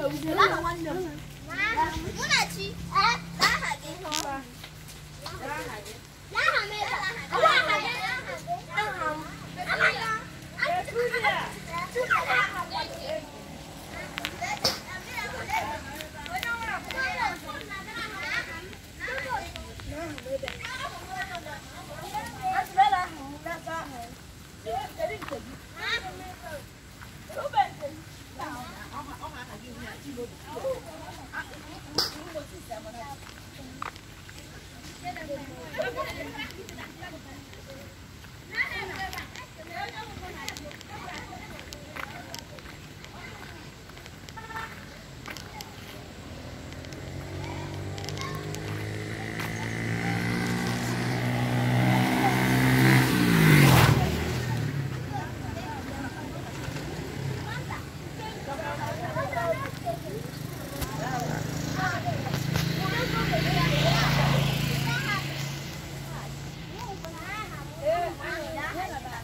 sự gì đó là quanh được muốn là chị lá hạt kia thôi lá hạt kia lá hạt mẹ lá hạt kia lá hạt kia ăn hồng ăn hồng ăn hồng Thank you. Thank you.